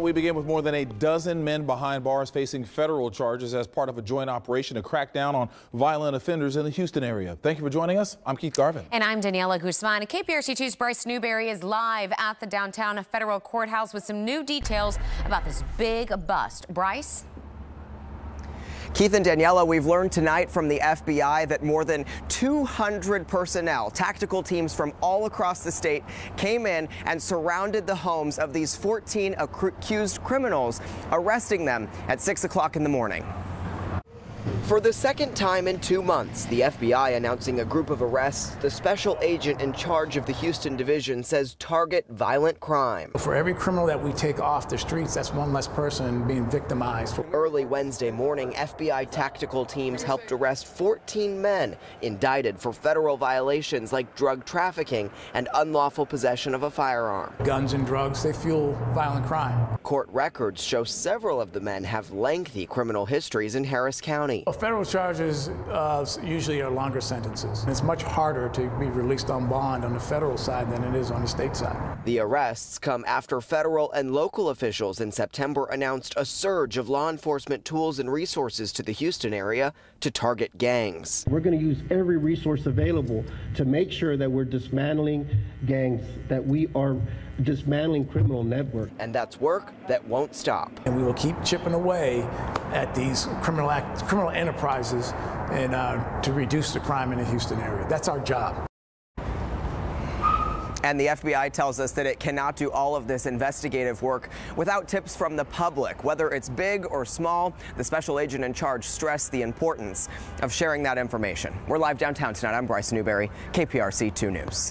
We begin with more than a dozen men behind bars facing federal charges as part of a joint operation to crack down on violent offenders in the Houston area. Thank you for joining us. I'm Keith Garvin. And I'm Daniela Guzman. KPRC2's Bryce Newberry is live at the downtown federal courthouse with some new details about this big bust. Bryce? Keith and Daniela, we've learned tonight from the FBI that more than 200 personnel, tactical teams from all across the state, came in and surrounded the homes of these 14 accused criminals, arresting them at 6 o'clock in the morning. For the second time in two months, the FBI announcing a group of arrests the special agent in charge of the Houston division says target violent crime. For every criminal that we take off the streets, that's one less person being victimized. Early Wednesday morning, FBI tactical teams helped arrest 14 men indicted for federal violations like drug trafficking and unlawful possession of a firearm. Guns and drugs, they fuel violent crime. Court records show several of the men have lengthy criminal histories in Harris County. Well, federal charges uh, usually are longer sentences. It's much harder to be released on bond on the federal side than it is on the state side. The arrests come after federal and local officials in September announced a surge of law enforcement tools and resources to the Houston area to target gangs. We're going to use every resource available to make sure that we're dismantling gangs, that we are dismantling criminal networks. And that's work that won't stop. And we will keep chipping away at these criminal act, criminal enterprises and uh, to reduce the crime in the Houston area. That's our job. And the FBI tells us that it cannot do all of this investigative work without tips from the public. Whether it's big or small, the special agent in charge stressed the importance of sharing that information. We're live downtown tonight. I'm Bryce Newberry, KPRC 2 News.